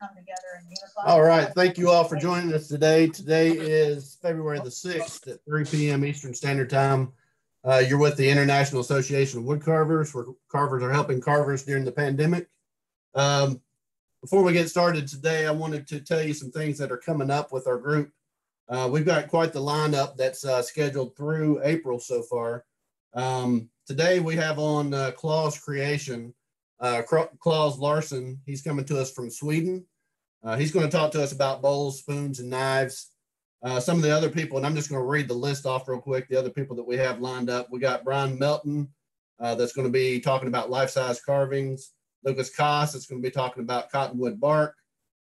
come together and unify. All right. Thank you all for joining us today. Today is February the 6th at 3 p.m. Eastern Standard Time. Uh, you're with the International Association of Woodcarvers, where carvers are helping carvers during the pandemic. Um, before we get started today, I wanted to tell you some things that are coming up with our group. Uh, we've got quite the lineup that's uh, scheduled through April so far. Um, today we have on uh, Claws Creation, uh, Claes Larsson. He's coming to us from Sweden. Uh, he's going to talk to us about bowls, spoons, and knives. Uh, some of the other people, and I'm just going to read the list off real quick. The other people that we have lined up, we got Brian Melton, uh, that's going to be talking about life-size carvings. Lucas Koss that's going to be talking about cottonwood bark.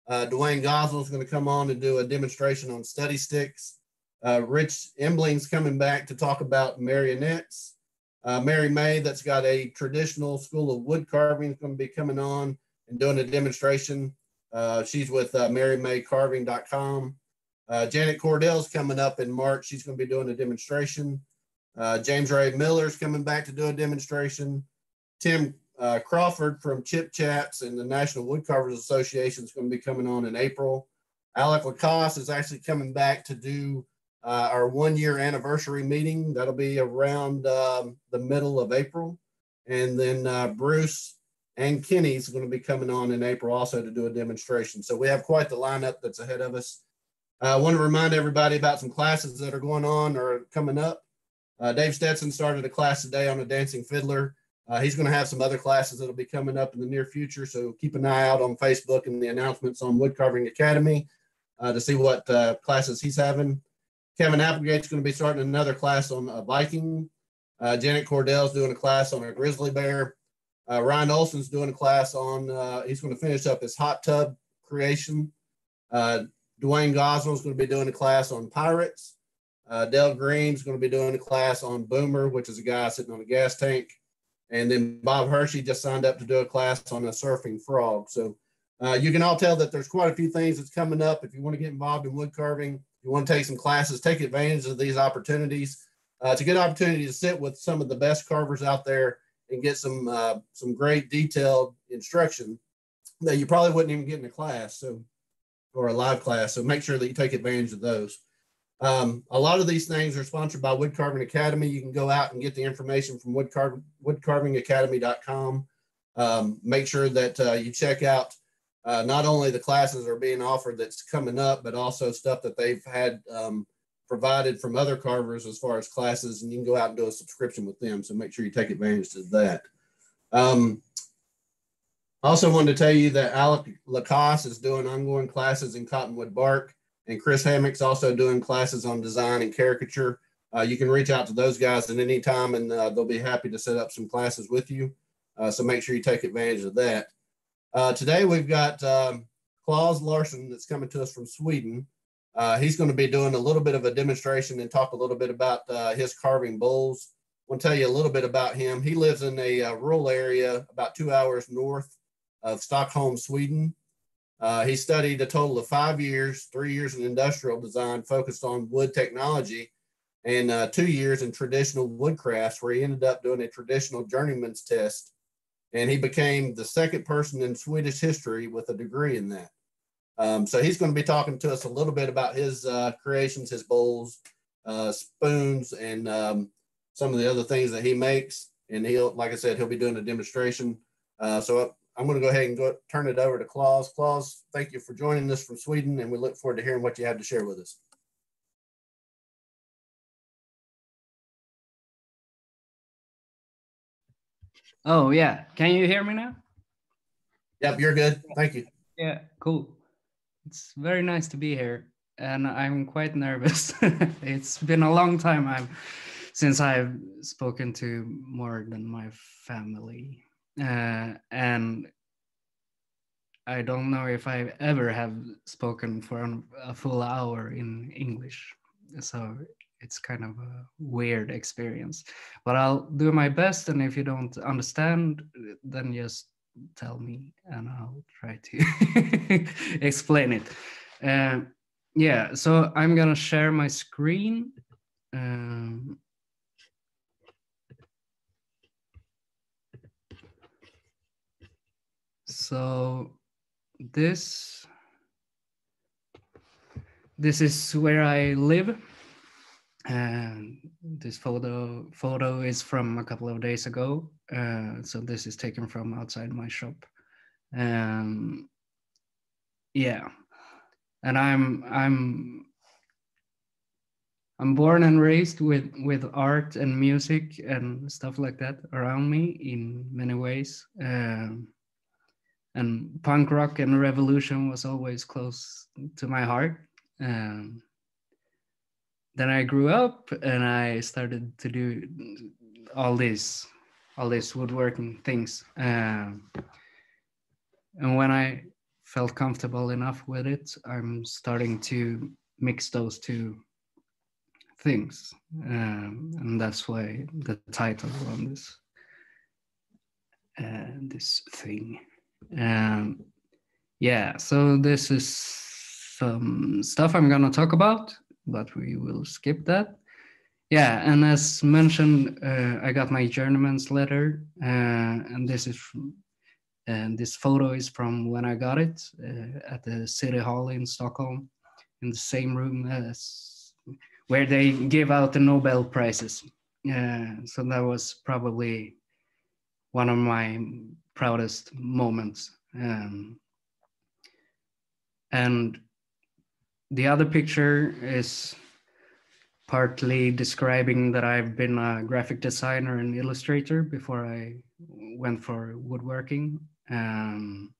Uh, Dwayne Gosnell is going to come on and do a demonstration on study sticks. Uh, Rich Embling's coming back to talk about marionettes. Uh, Mary May, that's got a traditional school of wood carving, is going to be coming on and doing a demonstration. Uh, she's with uh, MaryMayCarving.com. Uh, Janet Cordell's coming up in March. She's going to be doing a demonstration. Uh, James Ray Miller's coming back to do a demonstration. Tim uh, Crawford from Chip Chats and the National Woodcarvers Association is going to be coming on in April. Alec Lacoste is actually coming back to do uh, our one year anniversary meeting. That'll be around um, the middle of April. And then uh, Bruce and Kenny's going to be coming on in April also to do a demonstration. So we have quite the lineup that's ahead of us. Uh, I want to remind everybody about some classes that are going on or coming up. Uh, Dave Stetson started a class today on a dancing fiddler. Uh, he's going to have some other classes that'll be coming up in the near future. So keep an eye out on Facebook and the announcements on Wood Carving Academy uh, to see what uh, classes he's having. Kevin Applegate's going to be starting another class on a Viking. Uh, Janet Cordell's doing a class on a grizzly bear. Uh, Ryan Olson's doing a class on, uh, he's going to finish up his hot tub creation. Uh, Dwayne Gosnell's going to be doing a class on pirates. Uh, Dale Green's going to be doing a class on Boomer, which is a guy sitting on a gas tank. And then Bob Hershey just signed up to do a class on a surfing frog. So uh, you can all tell that there's quite a few things that's coming up. If you want to get involved in wood carving, you want to take some classes, take advantage of these opportunities. Uh, it's a good opportunity to sit with some of the best carvers out there and get some uh, some great detailed instruction that you probably wouldn't even get in a class, so or a live class. So make sure that you take advantage of those. Um, a lot of these things are sponsored by Wood Carving Academy. You can go out and get the information from woodcarv- woodcarvingacademy.com. Um, make sure that uh, you check out uh, not only the classes are being offered that's coming up, but also stuff that they've had um, provided from other carvers as far as classes, and you can go out and do a subscription with them. So make sure you take advantage of that. Um, I also wanted to tell you that Alec Lacoste is doing ongoing classes in cottonwood bark, and Chris Hammock's also doing classes on design and caricature. Uh, you can reach out to those guys at any time, and uh, they'll be happy to set up some classes with you. Uh, so make sure you take advantage of that. Uh, today we've got um, Claes Larsson that's coming to us from Sweden. Uh, he's going to be doing a little bit of a demonstration and talk a little bit about uh, his carving bowls. I want to tell you a little bit about him. He lives in a uh, rural area about two hours north of Stockholm, Sweden. Uh, he studied a total of five years, three years in industrial design focused on wood technology, and uh, two years in traditional woodcrafts, where he ended up doing a traditional journeyman's test and he became the second person in Swedish history with a degree in that. Um, so he's going to be talking to us a little bit about his uh, creations, his bowls, uh, spoons, and um, some of the other things that he makes. And he'll, like I said, he'll be doing a demonstration. Uh, so I'm going to go ahead and go turn it over to Claes. Claes, thank you for joining us from Sweden, and we look forward to hearing what you have to share with us. Oh yeah, can you hear me now? Yep, you're good. Thank you. Yeah, cool. It's very nice to be here, and I'm quite nervous. it's been a long time I've since I've spoken to more than my family, uh, and I don't know if I ever have spoken for a full hour in English. So it's kind of a weird experience. But i'll do my best and if you don't understand then just tell me and i'll try to explain it. Uh, yeah so i'm gonna share my screen. Um, so this this is where I live. And this photo photo is from a couple of days ago. Uh, so this is taken from outside my shop. Um, yeah, and I'm I'm I'm born and raised with with art and music and stuff like that around me in many ways. Um, and punk rock and revolution was always close to my heart. Um, then I grew up and I started to do all these all these woodworking things. Um, and when I felt comfortable enough with it, I'm starting to mix those two things. Um, and that's why the title on this uh, this thing. Um, yeah, so this is some stuff I'm gonna talk about, but we will skip that. Yeah, and as mentioned, uh, I got my journeyman's letter, uh, and this is from, and this photo is from when I got it uh, at the city hall in Stockholm, in the same room as where they give out the Nobel prizes. Uh, so that was probably one of my proudest moments. Um, and the other picture is partly describing that I've been a graphic designer and illustrator before I went for woodworking. Um,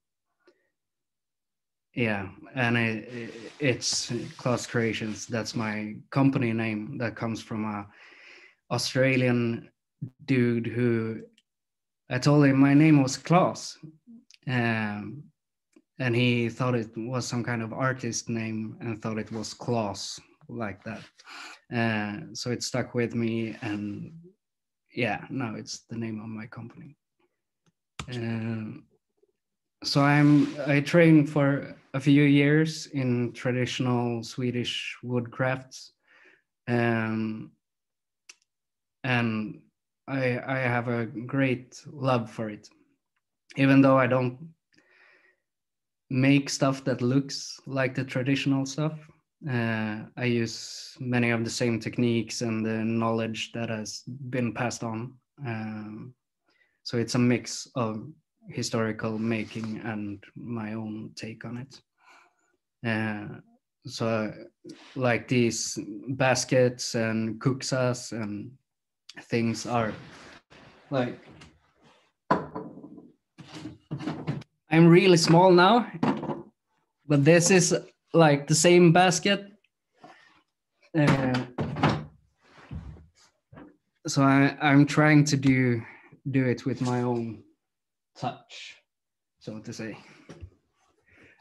yeah, and it, it's Claws Creations. That's my company name. That comes from a Australian dude who I told him my name was Claes, um, and he thought it was some kind of artist name and thought it was Claws like that. Uh, so it stuck with me, and yeah, now it's the name of my company. Um, so I'm I trained for a few years in traditional Swedish woodcrafts, um, and I I have a great love for it, even though I don't make stuff that looks like the traditional stuff. Uh, I use many of the same techniques and the knowledge that has been passed on. Um, so it's a mix of historical making and my own take on it. Uh, so like these baskets and kuksas and things are like I'm really small now, but this is like the same basket. Uh, so I, I'm trying to do do it with my own touch, so to say.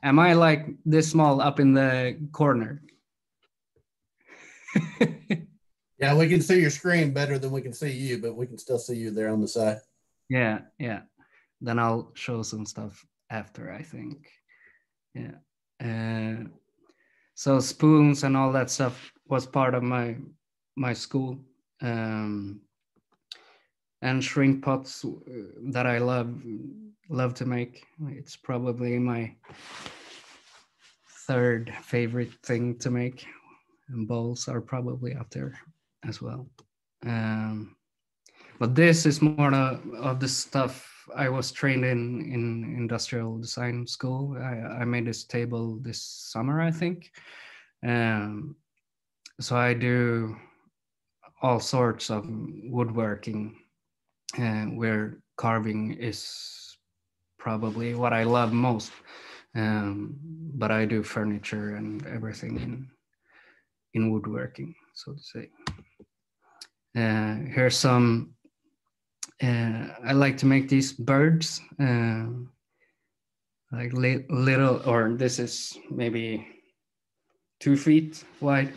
Am I like this small up in the corner? Yeah, we can see your screen better than we can see you, but we can still see you there on the side. Yeah, yeah. Then I'll show some stuff after, I think. Yeah. Uh, so spoons and all that stuff was part of my my school. Um, and shrink pots uh, that I love love to make. It's probably my third favorite thing to make. And bowls are probably up there as well. Um, but this is more of the stuff I was trained in in industrial design school. I, I made this table this summer, I think. Um, so I do all sorts of woodworking, uh, where carving is probably what I love most. Um, but I do furniture and everything in in woodworking, so to say. Uh, here's some, I like to make these birds, uh, like li little, or this is maybe two feet wide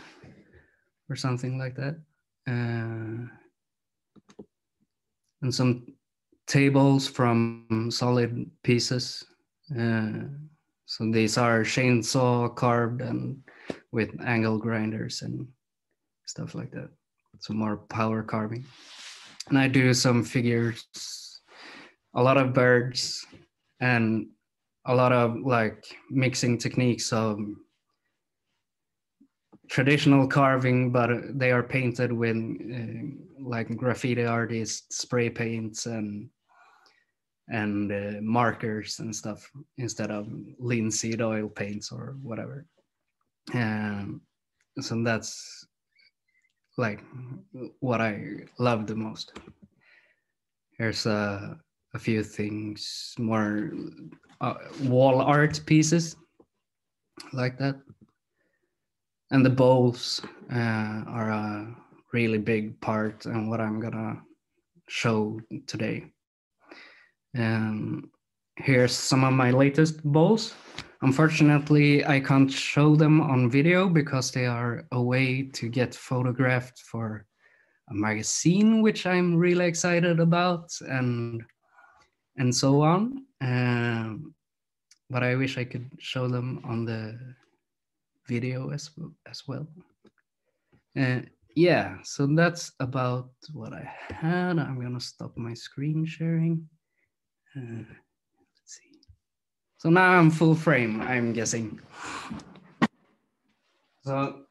or something like that. Uh, and some tables from solid pieces. Uh, so these are chainsaw carved and with angle grinders and stuff like that some more power carving. And I do some figures, a lot of birds and a lot of like mixing techniques of traditional carving, but they are painted with uh, like graffiti artists, spray paints, and and uh, markers and stuff instead of linseed oil paints or whatever. Um, so that's like what I love the most. Here's a, a few things, more uh, wall art pieces like that. And the bowls uh, are a really big part and what I'm gonna show today. Um, here's some of my latest bowls. Unfortunately, I can't show them on video because they are a way to get photographed for a magazine, which I'm really excited about, and and so on. Um, but I wish I could show them on the video as as well. Uh, yeah, so that's about what I had. I'm gonna stop my screen sharing. Uh. So now I'm full frame, I'm guessing. So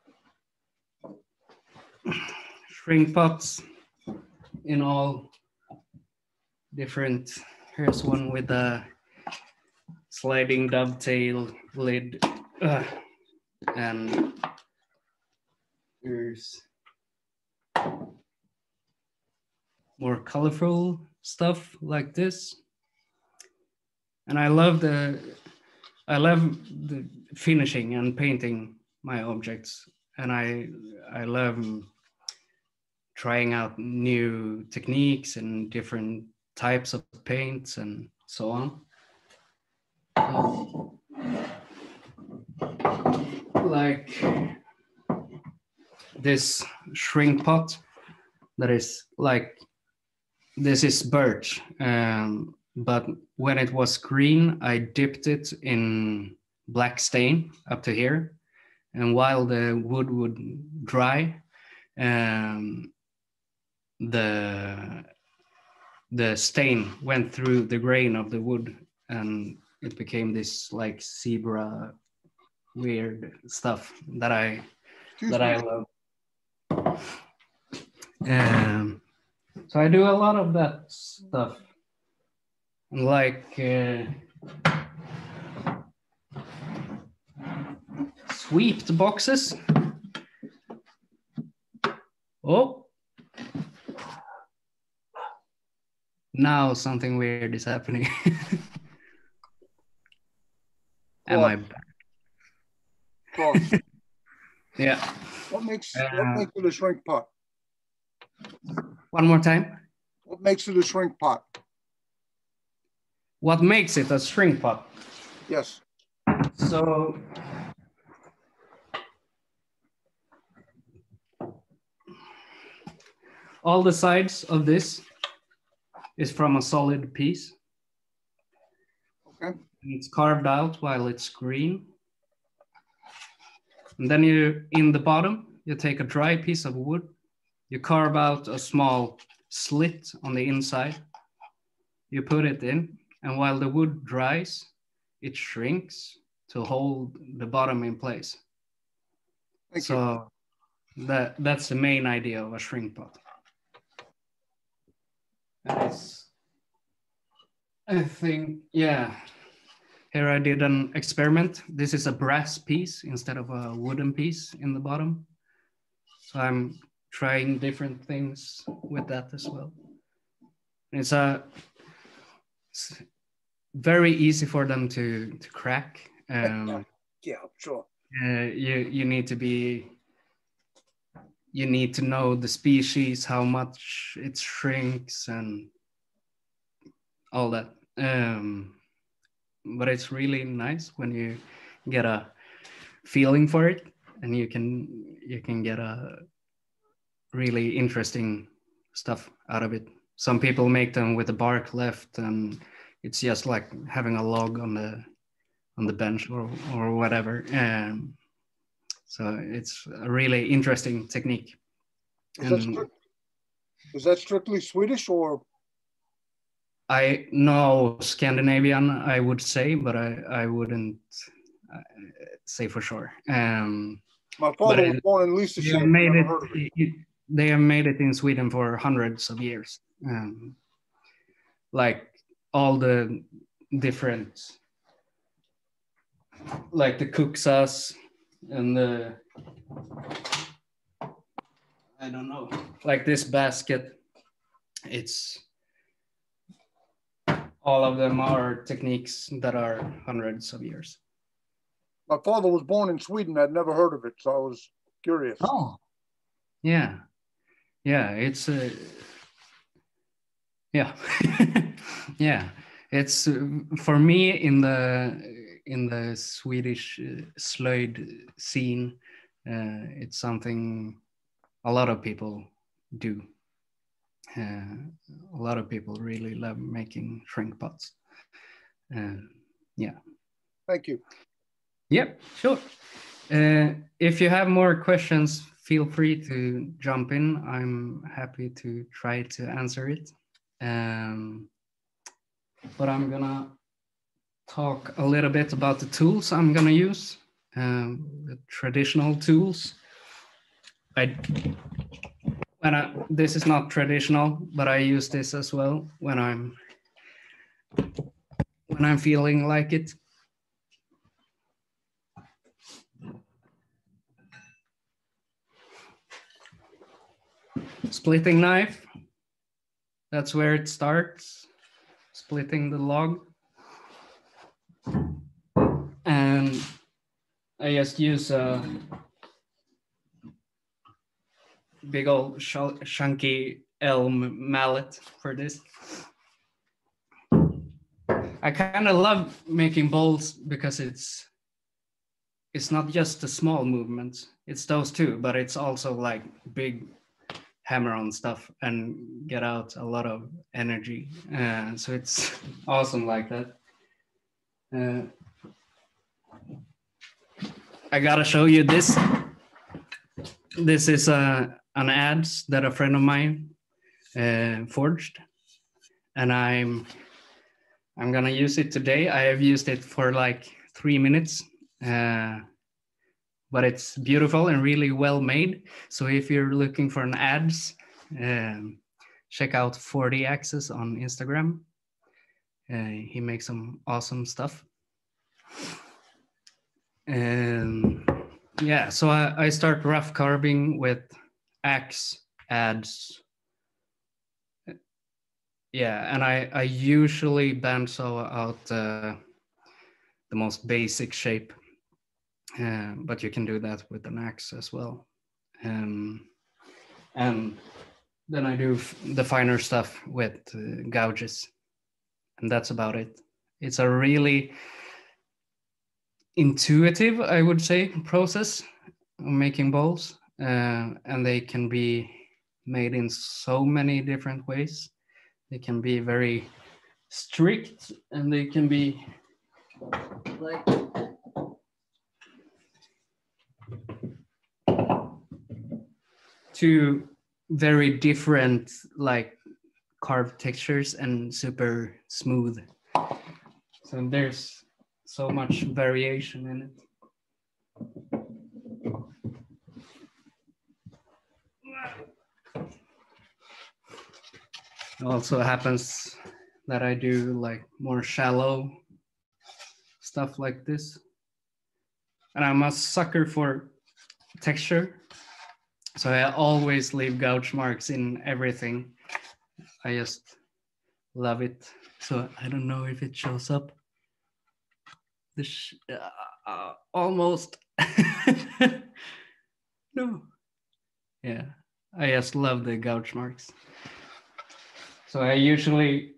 shrink pots in all different, here's one with a sliding dovetail lid. Uh, and here's more colorful stuff like this and I love the I love the finishing and painting my objects, and I I love trying out new techniques and different types of paints and so on. like this shrink pot that is like this is birch um, but when it was green, I dipped it in black stain up to here. And while the wood would dry, um, the the stain went through the grain of the wood and it became this like zebra weird stuff that I that. I love. Um, so I do a lot of that stuff like uh, sweeped boxes. Oh, now something weird is happening. Am I back? yeah. What makes uh, what makes it a shrink pot? One more time. What makes it a shrink pot? What makes it a shrink pot? Yes. So all the sides of this is from a solid piece. Okay. It's carved out while it's green. And then you, in the bottom, you take a dry piece of wood, you carve out a small slit on the inside, you put it in, and while the wood dries, it shrinks to hold the bottom in place. Thank so you. that that's the main idea of a shrink pot. I think, yeah. Here I did an experiment. This is a brass piece instead of a wooden piece in the bottom. So I'm trying different things with that as well. It's a very easy for them to to crack. Um, yeah, sure. Uh, you you need to be you need to know the species, how much it shrinks, and all that. Um, but it's really nice when you get a feeling for it, and you can you can get a really interesting stuff out of it. Some people make them with the bark left and it's just like having a log on the on the bench or or whatever. Um, so it's a really interesting technique. Is, and, that, is that strictly Swedish or? I know Scandinavian, I would say, but I, I wouldn't uh, say for sure. Um, My father was born in they have made it, it. it- They have made it in Sweden for hundreds of years. Um, like all the different, like the kuksas and the, I don't know, like this basket. It's all of them are techniques that are hundreds of years. My father was born in Sweden. I'd never heard of it, so I was curious. Oh, yeah, yeah. It's a yeah, yeah. It's uh, for me in the in the Swedish uh, slöjd scene. Uh, it's something a lot of people do. Uh, a lot of people really love making shrink pots. Uh, yeah. Thank you. Yep, sure. Uh, if you have more questions, feel free to jump in. I'm happy to try to answer it. Um, but I'm gonna talk a little bit about the tools I'm gonna use, um, the traditional tools. I when I this is not traditional, but I use this as well when I'm when I'm feeling like it. splitting knife. That's where it starts, splitting the log. And I just use a big old sh- chunky elm mallet for this. I kind of love making bowls because it's it's not just the small movements, it's those too, but it's also like big hammer on stuff and get out a lot of energy. Uh, so it's awesome like that. Uh, I gotta show you this. This is uh, an ad that a friend of mine uh, forged, and I'm I'm gonna use it today. I have used it for like three minutes. Uh, but it's beautiful and really well made. So if you're looking for an ads, um, check out 40 Axes on Instagram. Uh, he makes some awesome stuff. And yeah, so I, I start rough carving with axe ads. Yeah, and I, I usually bandsaw out uh, the most basic shape uh, but you can do that with an axe as well. Um, and then I do the finer stuff with uh, gouges, and that's about it. It's a really intuitive, I would say, process of making bowls, uh, and they can be made in so many different ways. They can be very strict, and they can be like two very different like carved textures and super smooth. So there's so much variation in it. It also happens that I do like more shallow stuff like this. And I'm a sucker for texture. So I always leave gouge marks in everything. I just love it. So I don't know if it shows up. The sh- uh, uh, almost. no. Yeah, I just love the gouge marks. So I usually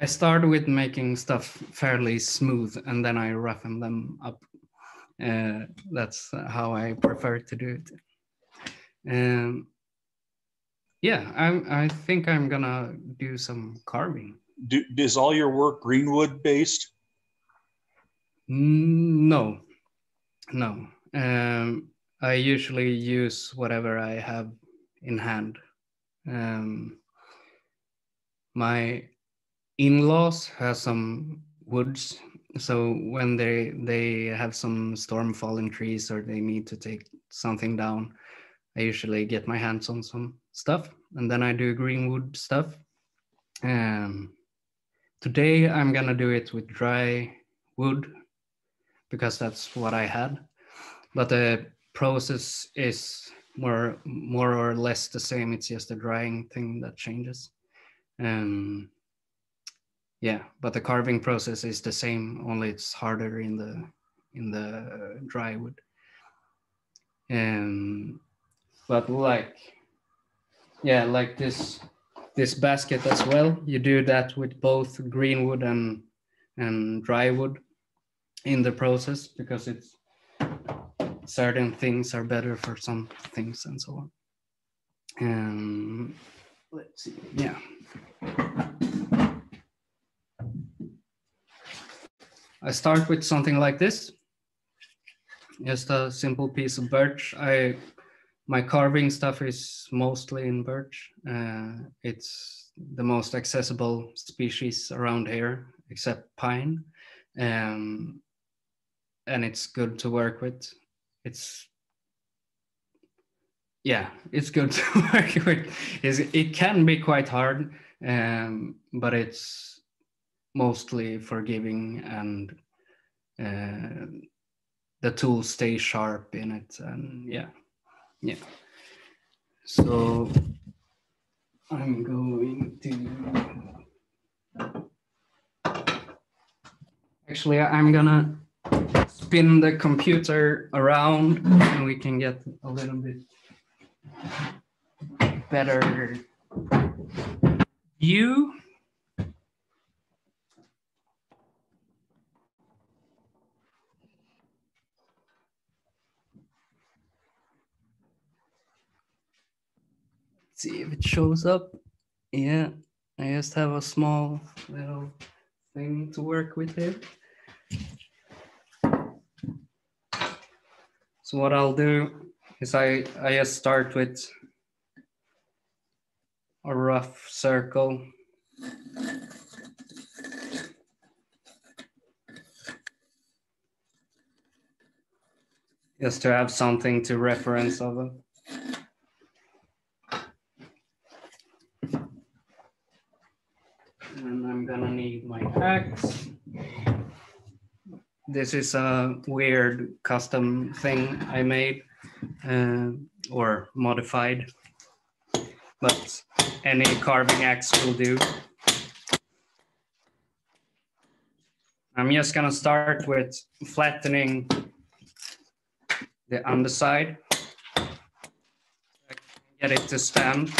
I start with making stuff fairly smooth and then I roughen them up. Uh, that's how I prefer to do it. Um, yeah, I I think I'm gonna do some carving. Do, is all your work greenwood based? Mm, No, no. Um, I usually use whatever I have in hand. Um, my in-laws have some woods so when they they have some storm fallen trees or they need to take something down i usually get my hands on some stuff and then i do greenwood stuff. Um today i'm gonna do it with dry wood because that's what i had but the process is more more or less the same. It's just the drying thing that changes. Um yeah but the carving process is the same only it's harder in the in the dry wood um but like yeah like this this basket as well you do that with both green wood and and dry wood in the process because it's certain things are better for some things and so on. Um let's see yeah I start with something like this. Just a simple piece of birch. I my carving stuff is mostly in birch. Uh, it's the most accessible species around here, except pine, um, and it's good to work with. It's yeah, it's good to work with. It's, it can be quite hard, um, but it's mostly forgiving and uh, the tools stay sharp in it and yeah yeah. So i'm going to actually i'm gonna spin the computer around and we can get a little bit better view see if it shows up. Yeah, I just have a small little thing to work with here. So what I'll do is I, I just start with a rough circle. Just to have something to reference of it. and I'm gonna need my axe. This is a weird custom thing I made uh, or modified, but any carving axe will do. I'm just gonna start with flattening the underside. Get it to stand.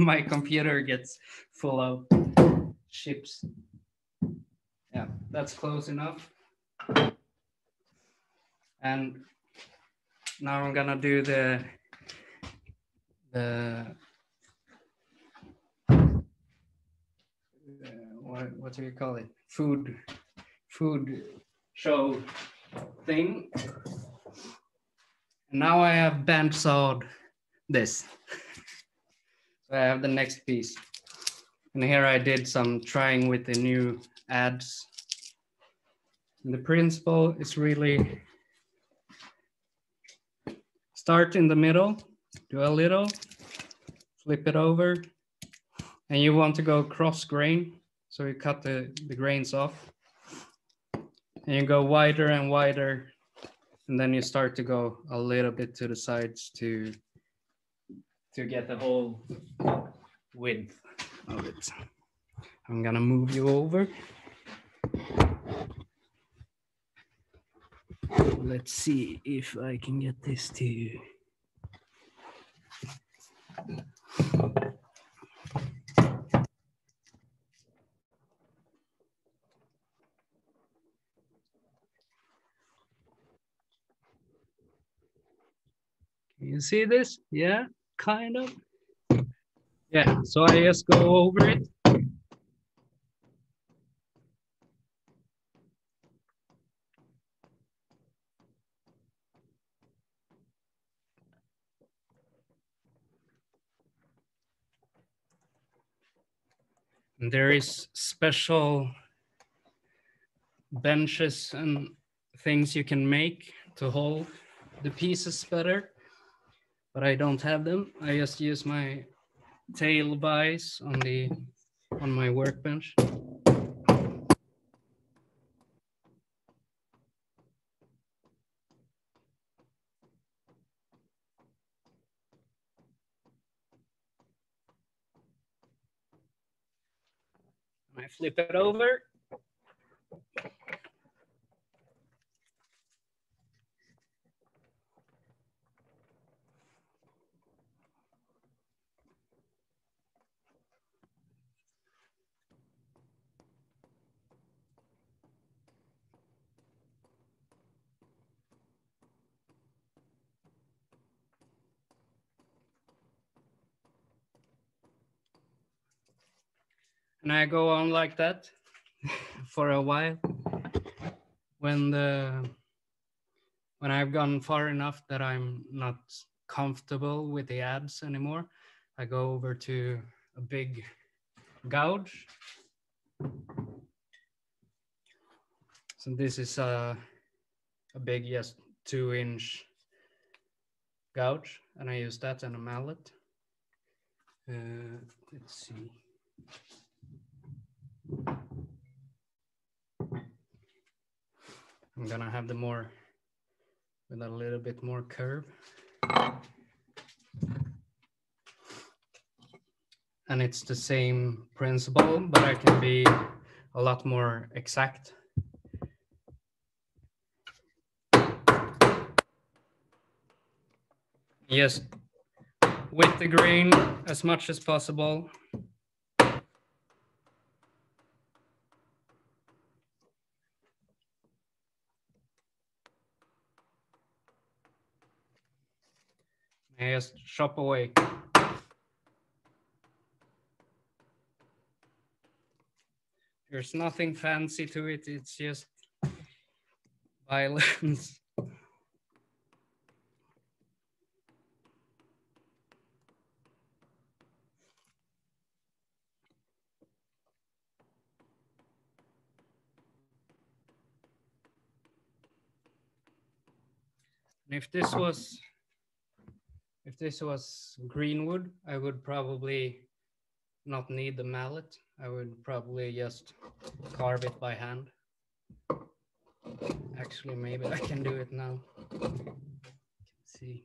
my computer gets full of chips. Yeah, that's close enough. And now I'm gonna do the the uh, what what do you call it? Food food show thing. And now I have bandsawed this. I have the next piece. And here I did some trying with the new ads. And the principle is really start in the middle, do a little, flip it over, and you want to go cross grain. So you cut the, the grains off and you go wider and wider. And then you start to go a little bit to the sides to to get the whole width of it. I'm gonna move you over. Let's see if I can get this to you. Can you see this? Yeah, kind of. Yeah, so I just go over it. There is special benches and things you can make to hold the pieces better, but I don't have them. I just use my tail vise on the on my workbench. I flip it over. And I go on like that for a while. When the when I've gone far enough that I'm not comfortable with the abs anymore, I go over to a big gouge. So this is a, a big, yes, two inch gouge, and I use that and a mallet. Uh, let's see. I'm gonna have the more with a little bit more curve. And it's the same principle, but I can be a lot more exact. Yes, with the grain as much as possible. Chop away. There's nothing fancy to it. It's just violence. And if this was if this was greenwood, I would probably not need the mallet. I would probably just carve it by hand. Actually, maybe I can do it now. Let's see.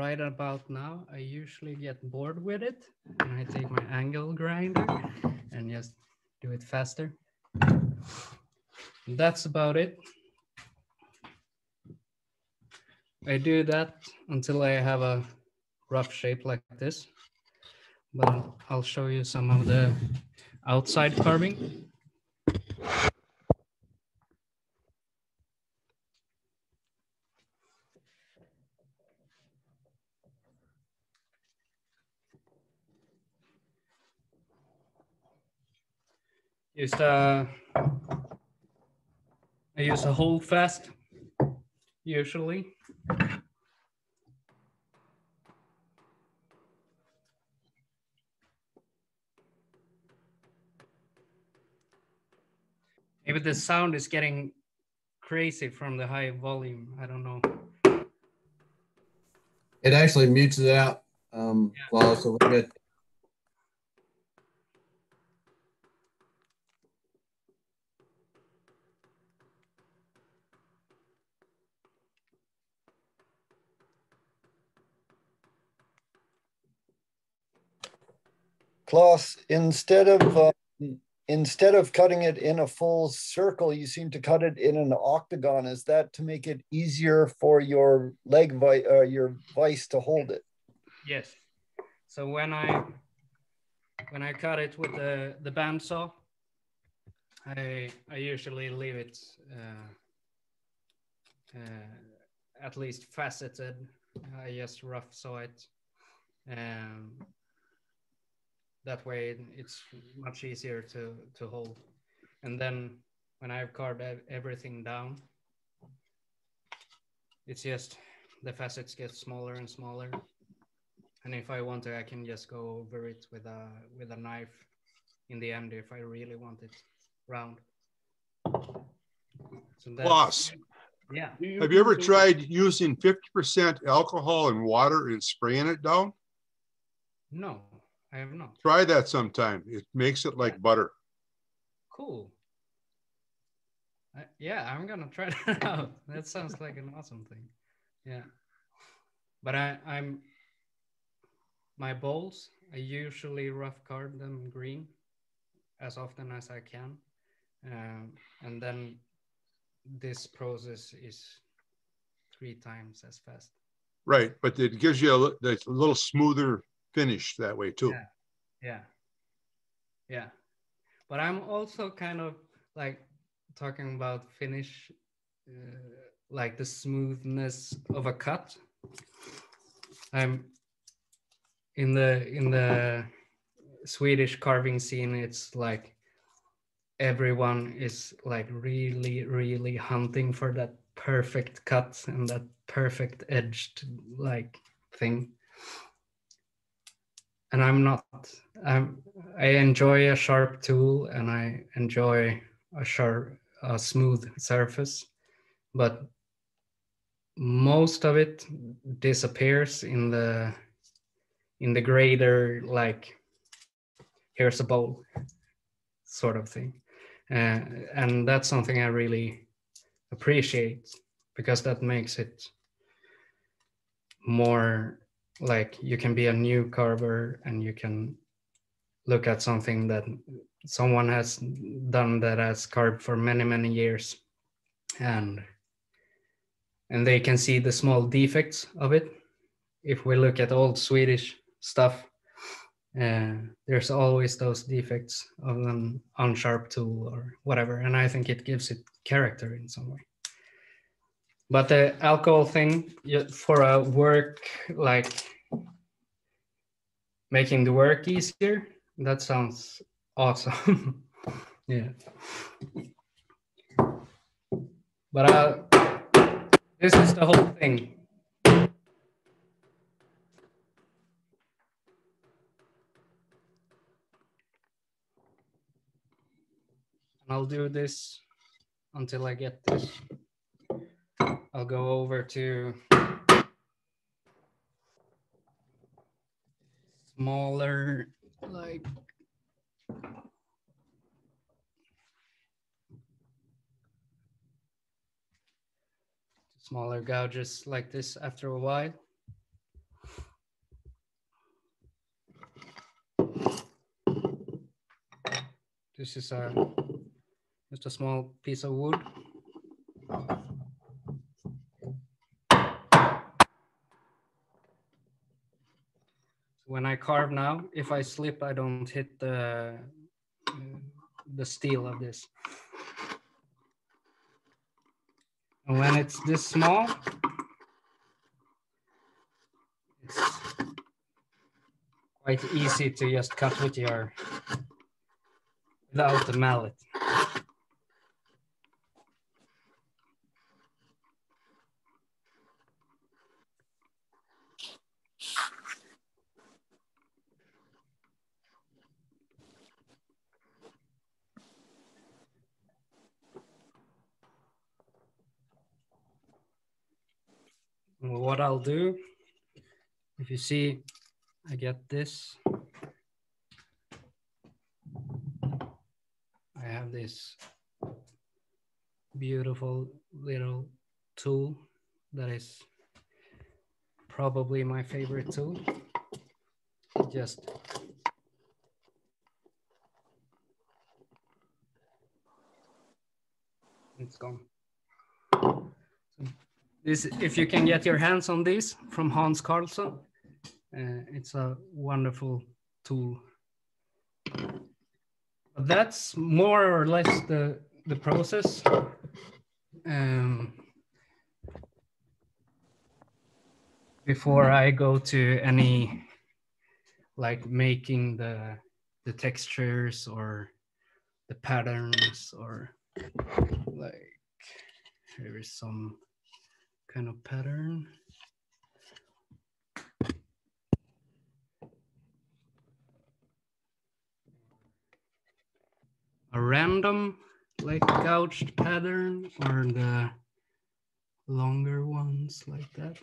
right about now, I usually get bored with it and I take my angle grinder and just do it faster. That's about it. I do that until I have a rough shape like this, but I'll show you some of the outside carving. Used a, I use a hold fast usually. Maybe the sound is getting crazy from the high volume. I don't know. It actually mutes it out. Um, well, so we're good. Claes, instead of uh, instead of cutting it in a full circle, you seem to cut it in an octagon. Is that to make it easier for your leg vi- uh, your vice to hold it? Yes. So when I when I cut it with the the bandsaw, I I usually leave it uh, uh, at least faceted. I just rough saw it. Um, that way it's much easier to, to hold. And then when I've carved everything down, it's just the facets get smaller and smaller. And if I want to, I can just go over it with a with a knife in the end if I really want it round. So Boss, yeah. Have you ever tried using 50% alcohol and water and spraying it down? No. I have not. Try that sometime. It makes it like butter. Cool. Uh, yeah, I'm gonna try that out. That sounds like an awesome thing. Yeah, but I, I'm my bowls. I usually rough carve them green as often as I can, um, and then this process is three times as fast. Right, but it gives you a, a little smoother finish that way too. Yeah. Yeah. Yeah. But I'm also kind of like talking about finish, uh, like the smoothness of a cut. I'm in the in the Swedish carving scene. It's like everyone is like really really hunting for that perfect cut and that perfect edged like thing and I'm not. I'm, I enjoy a sharp tool and I enjoy a sharp, a smooth surface, but most of it disappears in the in the greater like here's a bowl sort of thing uh, and that's something i really appreciate because that makes it more like you can be a new carver and you can look at something that someone has done that has carved for many many years. And and they can see the small defects of it. If we look at old swedish stuff uh, there's always those defects of an unsharp tool or whatever. And i think it gives it character in some way but the alcohol thing for a work like making the work easier, that sounds awesome. yeah. But uh, this is the whole thing. And I'll do this until I get this. I'll go over to smaller, like smaller gouges like this after a while. This is a just a small piece of wood. Oh. When I carve now, if I slip, I don't hit the, the steel of this. And when it's this small, it's quite easy to just cut with your, without the mallet. I'll do, if you see, I get this. I have this beautiful little tool that is probably my favorite tool. Just it's gone. This, if you can get your hands on this from Hans Karlsson, uh, it's a wonderful tool. But that's more or less the the process. Um, before I go to any like making the the textures or the patterns or like here is some kind of pattern. A random like gouged pattern or the longer ones like that.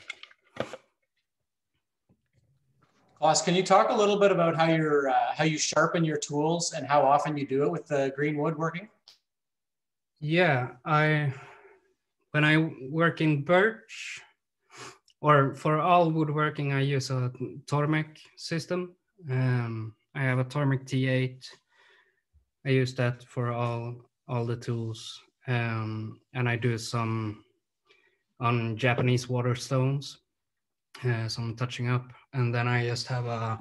Claes, can you talk a little bit about how you're uh, how you sharpen your tools and how often you do it with the green woodworking? Yeah, I when I work in birch or for all woodworking, I use a Tormek system. Um, I have a Tormek T8. I use that for all all the tools, um, and I do some on Japanese water waterstones, uh, some touching up, and then I just have a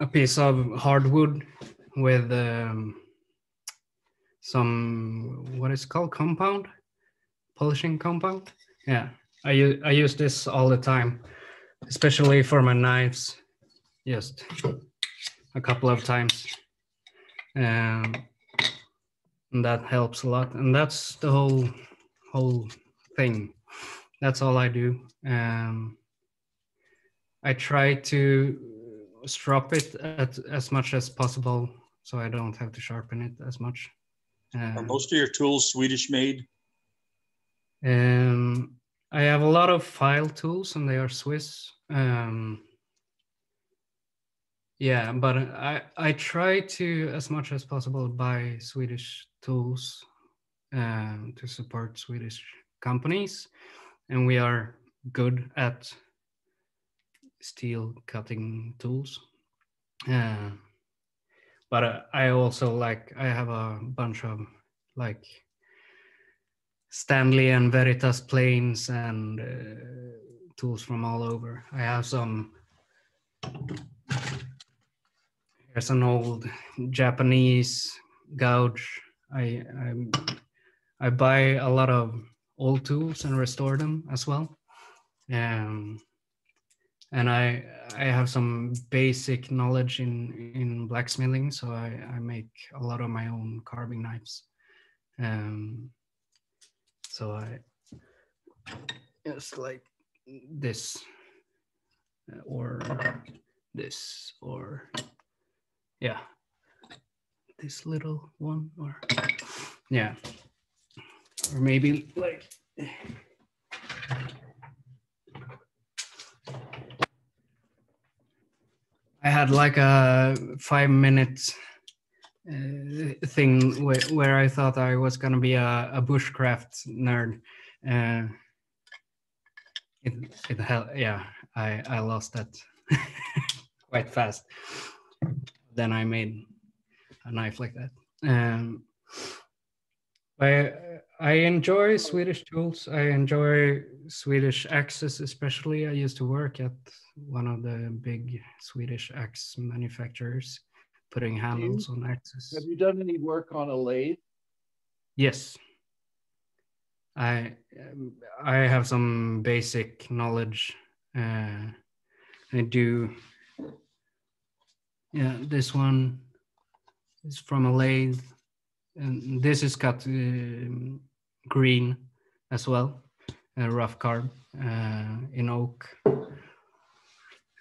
a piece of hardwood with um, some what is called? Compound? Polishing compound? Yeah. I use i use this all the time especially for my knives. Just a couple of times. Um, and that helps a lot. And that's the whole whole thing. That's all i do. Um, i try to strop it at, as much as possible so i don't have to sharpen it as much Are um, most of your tools Swedish made? Um, I have a lot of Pfeil tools and they are Swiss. Um, yeah, but I, I try to, as much as possible, buy Swedish tools um, to support Swedish companies. And we are good at steel cutting tools. Uh, but uh, I also like, I have a bunch of like Stanley and Veritas planes and uh, tools from all over. I have some. Here's an old Japanese gouge. I I, I buy a lot of old tools and restore them as well. Um, and I I have some basic knowledge in in blacksmithing, so I I make a lot of my own carving knives. Um, so I it's like this uh, or this or yeah this little one or yeah or maybe like I had like a five minute uh, thing where, where I thought I was gonna be a, a bushcraft nerd. Uh, it it yeah, I I lost that quite fast. Then I made a knife like that. Um, I I enjoy Swedish tools. I enjoy Swedish axes, especially. I used to work at one of the big Swedish axe manufacturers, putting handles on axes. Have you done any work on a lathe? Yes. I um, I have some basic knowledge. Uh, I do. Yeah, this one is from a lathe, and this is cut um, green as well, a rough carb uh, in oak.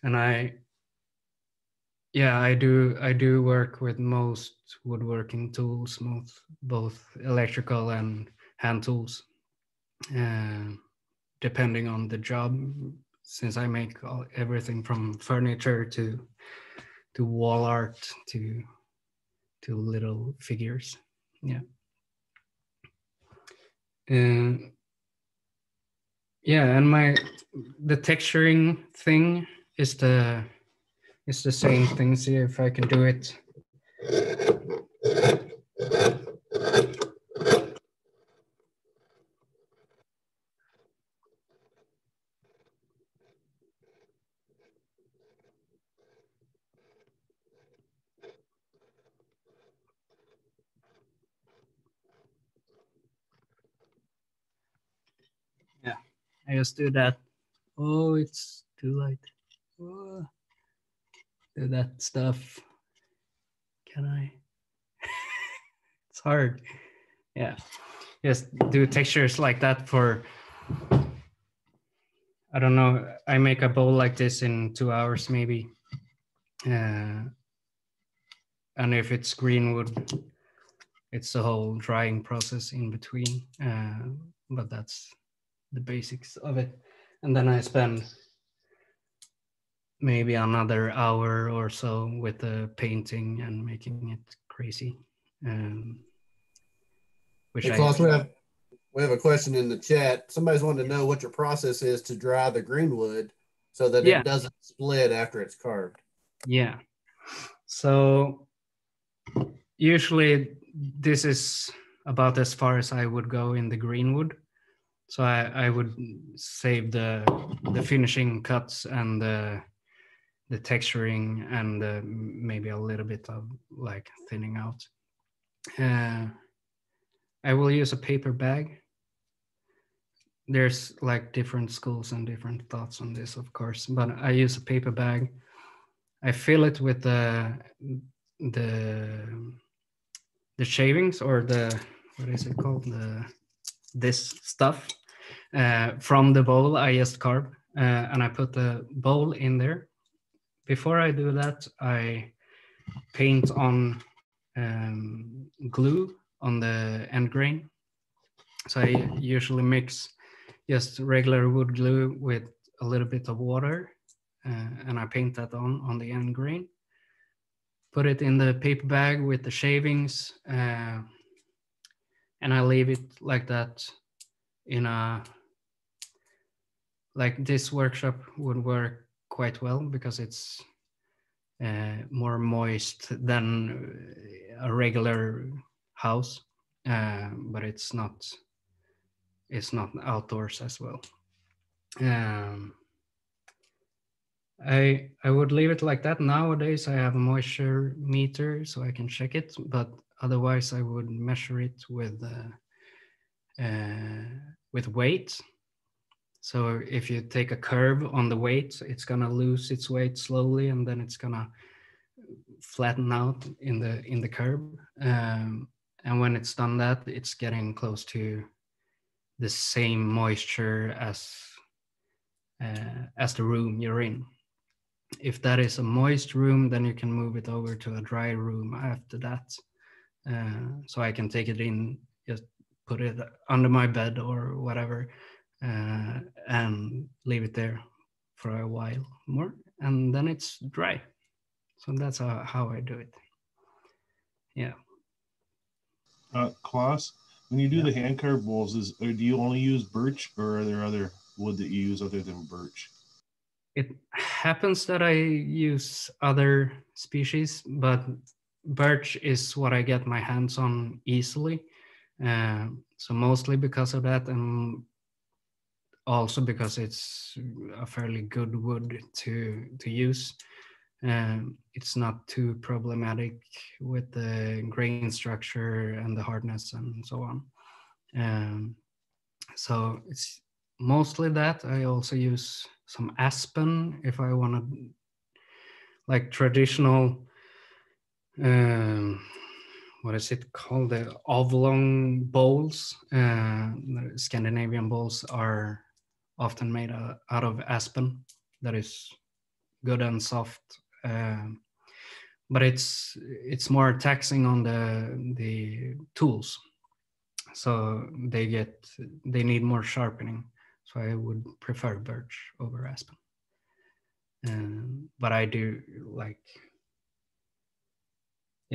And I yeah i do i do work with most woodworking tools both both electrical and hand tools uh, depending on the job since i make all, everything from furniture to to wall art to to little figures yeah uh, yeah and my the texturing thing is the it's the same thing. See if I can do it. Just do that. Oh, it's too light. Oh, do that stuff. Can I? it's hard. Yeah, just do textures like that for. I don't know. I make a bowl like this in two hours, maybe. Uh, and if it's green wood, it's the whole drying process in between. Uh, but that's the basics of it. And then I spend maybe another hour or so with the painting and making it crazy. Um, which Hey, I we have, we have a question in the chat. Somebody's wanting to know what your process is to dry the greenwood so that Yeah. it doesn't split after it's carved. Yeah. So usually this is about as far as I would go in the greenwood. So I, I would save the the finishing cuts and the the texturing and maybe a little bit of like thinning out. Uh, I will use a paper bag. There's like different schools and different thoughts on this, of course, but I use a paper bag. I fill it with the the the shavings or the what is it called the this stuff uh, from the bowl I just carved uh, and I put the bowl in there. Before I do that, I paint on um, glue on the end grain. So I usually mix just regular wood glue with a little bit of water uh, and I paint that on on the end grain. Put it in the paper bag with the shavings, uh, and I leave it like that in a like this workshop would work quite well because it's uh, more moist than a regular house, uh, but it's not it's not outdoors as well. Um, I I would leave it like that. Nowadays, I have a moisture meter, so I can check it. But otherwise, I would measure it with uh, uh, with weight. So if you take a curve on the weight, it's gonna lose its weight slowly, and then it's gonna flatten out in the in the curve. Um, and when it's done that, it's getting close to the same moisture as uh, as the room you're in if that is a moist room, then you can move it over to a dry room after that. Uh, so I can take it in, just put it under my bed or whatever, uh, and leave it there for a while more, and then it's dry. So that's how, how I do it. Yeah. Uh, Claes, when you do the hand carved bowls, is or do you only use birch or are there other wood that you use other than birch? It happens that I use other species, but birch is what I get my hands on easily. Uh, so mostly because of that, and also because it's a fairly good wood to to use. Um, it's not too problematic with the grain structure and the hardness and so on. Um, so it's mostly that. I also use some aspen if I want to, like traditional, um, what is it called? The oblong bowls. Uh, Scandinavian bowls are often made uh, out of aspen. That is good and soft, um, but it's it's more taxing on the the tools. So they get they need more sharpening. So I would prefer birch over aspen. Um, but I do like,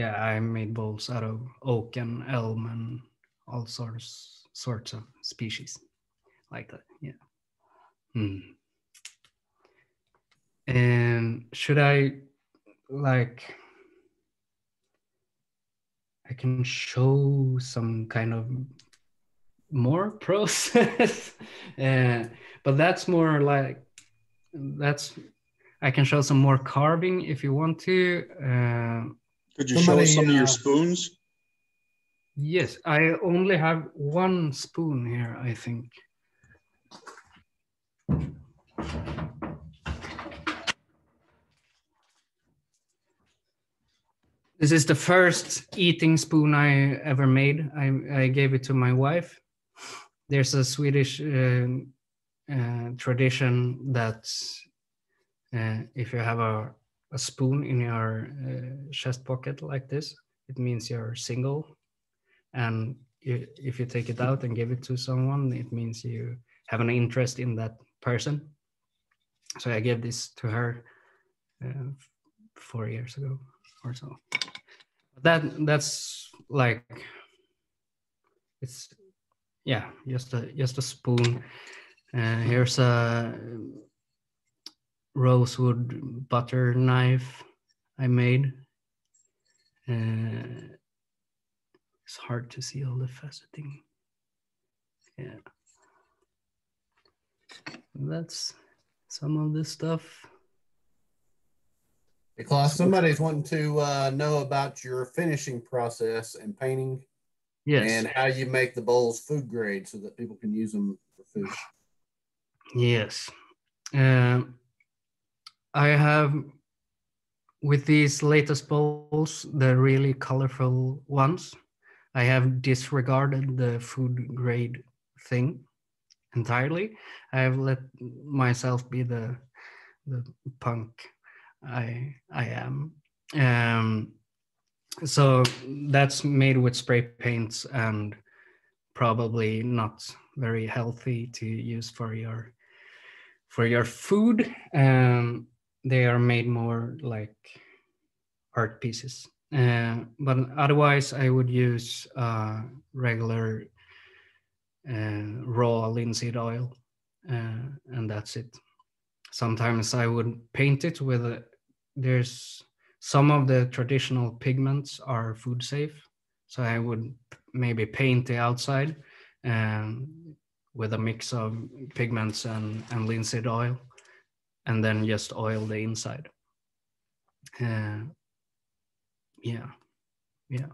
yeah, I made bowls out of oak and elm and all sorts sorts of species like that. Yeah. Hmm. And should I like? I can show some kind of more process uh, but that's more like that's i can show some more carving if you want to uh, Could you show us some of your uh, spoons? yes i only have one spoon here i think This is the first eating spoon I ever made. I, I gave it to my wife. There's a Swedish uh, uh, tradition that uh, if you have a, a spoon in your uh, chest pocket like this, it means you're single. And you, if you take it out and give it to someone, it means you have an interest in that person. So I gave this to her uh, four years ago or so. That that's like it's yeah, just a just a spoon. Uh, here's a rosewood butter knife I made. Uh, it's hard to see all the faceting. Yeah. That's some of this stuff. Hey, Claes, somebody's wanting to uh, know about your finishing process and painting Yes. and how you make the bowls food grade so that people can use them for food. Yes. Um, I have, with these latest bowls, the really colorful ones, I have disregarded the food grade thing entirely. I have let myself be the the punk I I am. Um, so that's made with spray paints and probably not very healthy to use for your for your food. Um, they are made more like art pieces. Uh, but otherwise, I would use uh, regular uh, raw linseed oil, uh, and that's it. Sometimes I would paint it with. A, there's some of the traditional pigments are food safe, so I would maybe paint the outside um, with a mix of pigments and, and linseed oil, and then just oil the inside. Uh, yeah, yeah.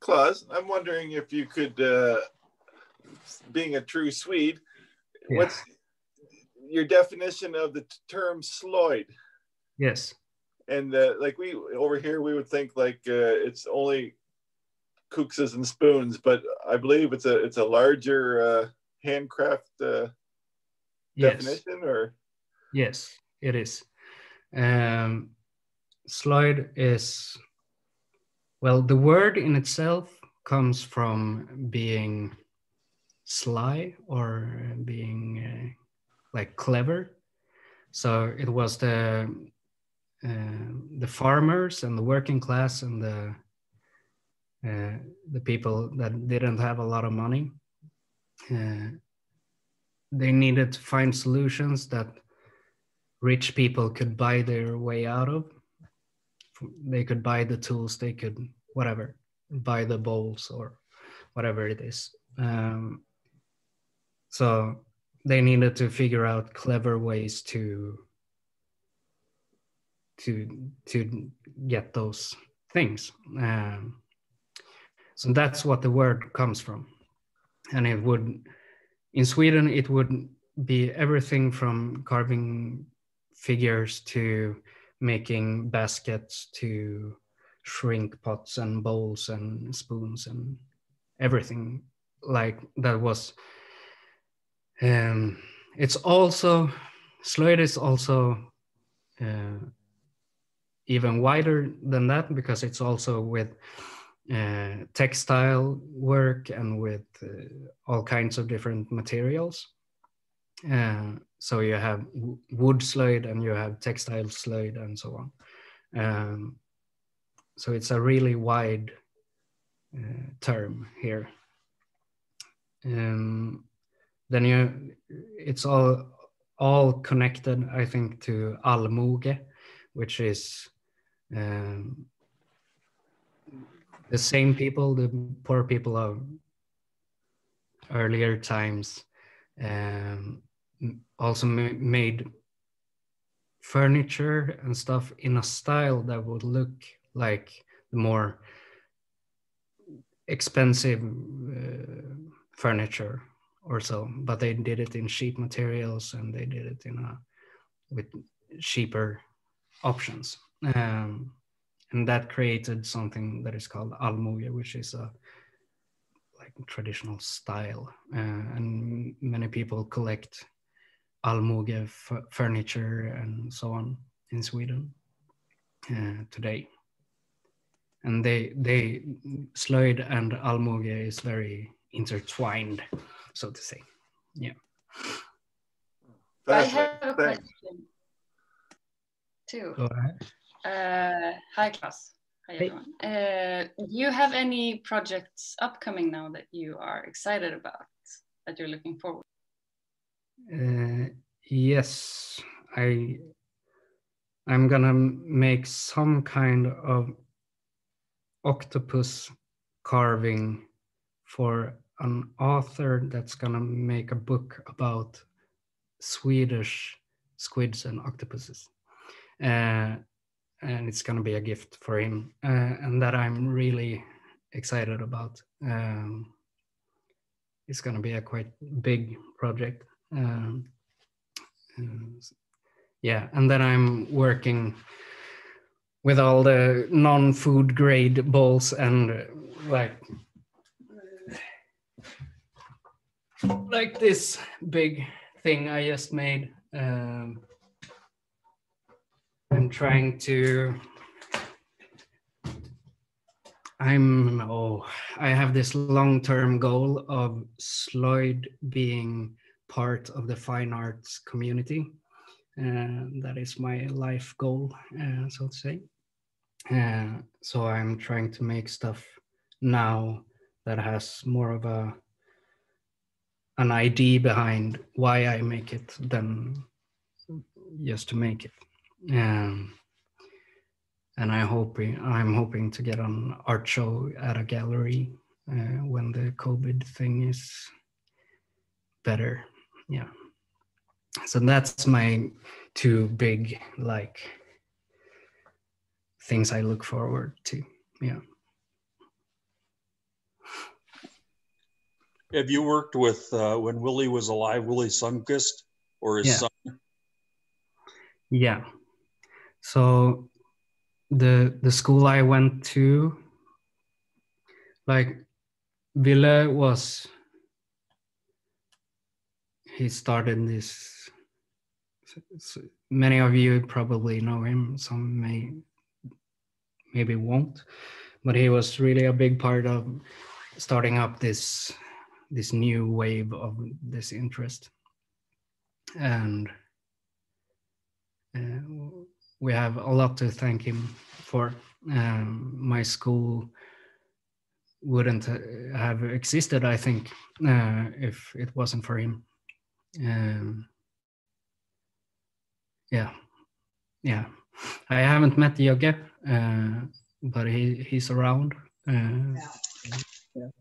Claes, I'm wondering if you could, uh, being a true Swede, Yeah. what's your definition of the term sloyd? Yes. And uh, like we over here, we would think like uh, it's only kuksas and spoons, but I believe it's a it's a larger uh, handcraft uh, Yes. definition. Or Yes, it is. Um, slöjd is, well, the word in itself comes from being sly or being uh, like clever. So it was the uh, the farmers and the working class and the uh, the people that didn't have a lot of money. Uh, they needed to find solutions that rich people could buy their way out of. They could buy the tools, they could whatever, buy the bowls or whatever it is. Um, so they needed to figure out clever ways to to to get those things. Um, so that's what the word comes from, and it would in Sweden it would be everything from carving figures to making baskets to shrink pots and bowls and spoons and everything like that was um, it's also slöjd is also uh, even wider than that because it's also with uh, textile work and with uh, all kinds of different materials. Uh, so you have wood slöjd and you have textile slöjd and so on. Um, so it's a really wide uh, term here. Um, then you, it's all all connected, I think, to allmoge, which is um, the same people, the poor people of earlier times, um, also ma- made furniture and stuff in a style that would look like the more expensive uh, furniture or so, but they did it in cheap materials and they did it in a with cheaper options. Um, and that created something that is called allmoge, which is a like traditional style. Uh, and many people collect allmoge furniture and so on in Sweden uh, today. And they they slöjd and allmoge is very intertwined, so to say. Yeah. I have a question too. Go ahead. Uh, hi, Claes. Hi, everyone. Uh, do you have any projects upcoming now that you are excited about, that you're looking forward? Uh, yes, I. I'm gonna make some kind of octopus carving for an author that's gonna make a book about Swedish squids and octopuses. Uh, and it's going to be a gift for him, uh, and that I'm really excited about. Um, it's going to be a quite big project. Um, and yeah, and then I'm working with all the non-food grade balls and uh, like like this big thing I just made. Um, I'm trying to. I'm oh, I have this long-term goal of slöjd being part of the fine arts community. Uh, that is my life goal, uh, so to say. Uh, so I'm trying to make stuff now that has more of a an idea behind why I make it than just to make it. Um, and I hope I'm hoping to get an art show at a gallery uh, when the COVID thing is better. Yeah. So that's my two big like things I look forward to. Yeah. Have you worked with uh, when Wille was alive, Wille Sundqvist or his Yeah. son? Yeah. So the the school I went to, like Wille was he started this s- many of you probably know him, some may maybe won't, but he was really a big part of starting up this this new wave of this interest. And uh, we have a lot to thank him for. Um, my school wouldn't uh, have existed, I think, uh, if it wasn't for him. Um, yeah, yeah. I haven't met Jögge, uh, but he, he's around. Uh,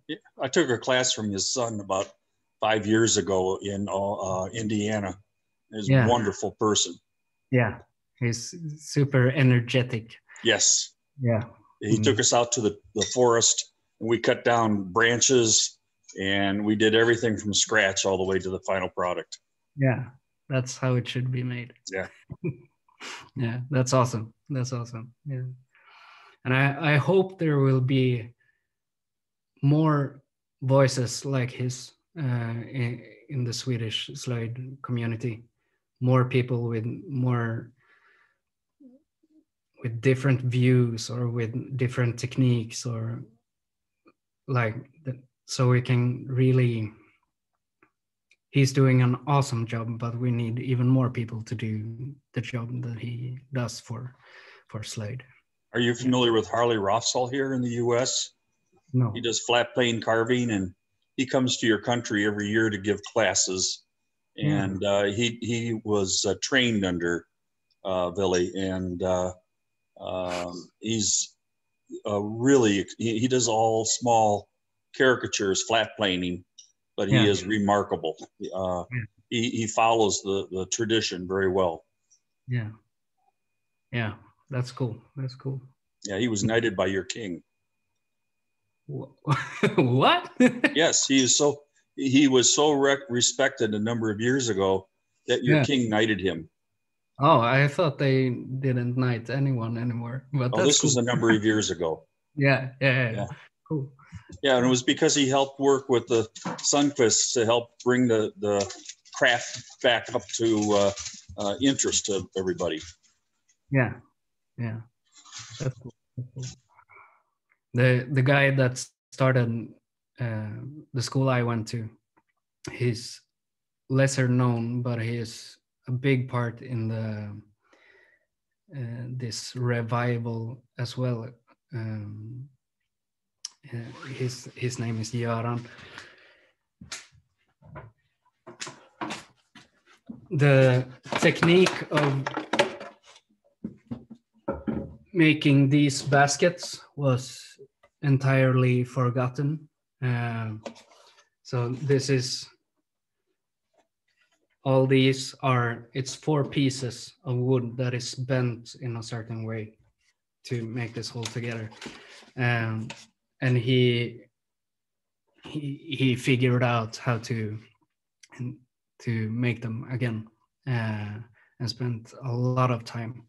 Yeah, I took a class from his son about five years ago in uh, Indiana. He's Yeah. a wonderful person. yeah, he's super energetic. Yes. Yeah. He Mm. took us out to the, the forest and we cut down branches and we did everything from scratch all the way to the final product. Yeah, that's how it should be made. Yeah. yeah, that's awesome. That's awesome. Yeah. And I, I hope there will be more voices like his uh, in, in the Swedish slöjd community. More people with more with different views or with different techniques or like the, so we can really he's doing an awesome job but we need even more people to do the job that he does for for slöjd Are you familiar with Harley Refsal here in the US? no He does flat plane carving and he comes to your country every year to give classes. And uh, he, he was uh, trained under uh, Billy and uh, um, he's uh, really, he, he does all small caricatures, flat planing, but he Yeah. is remarkable. Uh, he, he follows the, the tradition very well. yeah yeah that's cool that's cool Yeah, he was knighted by your king. What Yes, he is so he was so rec- respected a number of years ago that your Yeah. king knighted him. Oh, I thought they didn't knight anyone anymore. But Oh, this was a number of years ago. Yeah, yeah, yeah, Yeah. Cool. Yeah, and it was because he helped work with the Sundqvists to help bring the, the craft back up to uh, uh, interest to everybody. Yeah, yeah. That's cool. That's cool. The the guy that started uh, the school I went to, he's lesser known, but he is a big part in the uh, this revival as well. Um, uh, his his name is Göran. The technique of making these baskets was entirely forgotten. Um, so this is all these are it's four pieces of wood that is bent in a certain way to make this whole together. Um, and he he he figured out how to to make them again uh, and spent a lot of time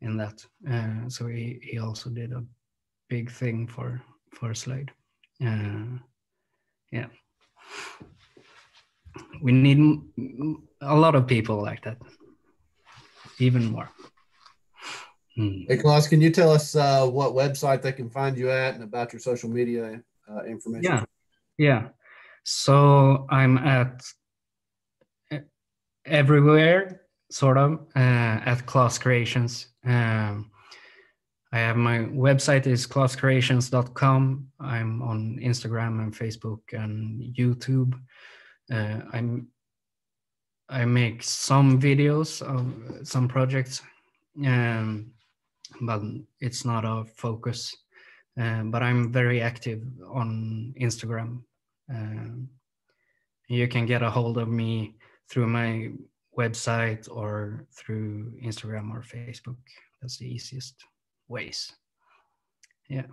in that. Uh, so he, he also did a big thing for for slöjd. Uh, yeah, we need a lot of people like that, even more. Hmm. Hey, Claes, can you tell us uh, what website they can find you at and about your social media uh, information? Yeah, yeah. So I'm at everywhere, sort of, uh, at Claws Creations. Um, I have my website is clawscreations.com. I'm on Instagram and Facebook and YouTube. Uh, I'm I make some videos of some projects, um, but it's not a focus. Uh, but I'm very active on Instagram. Um, you can get a hold of me through my website or through Instagram or Facebook. That's the easiest ways. Yeah.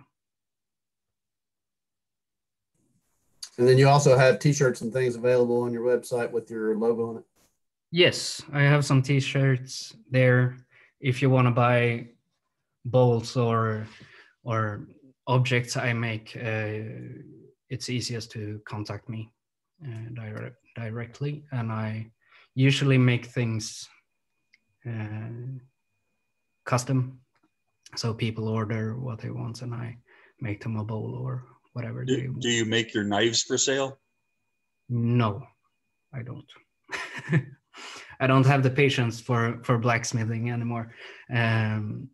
And then you also have T-shirts and things available on your website with your logo on it. Yes, I have some t-shirts there. If you want to buy bowls or or objects I make, uh, it's easiest to contact me uh, dire- directly, and I usually make things uh, custom, so people order what they want, and I make them a bowl or whatever they want. do you make your knives for sale? No, I don't. I don't have the patience for for blacksmithing anymore, um,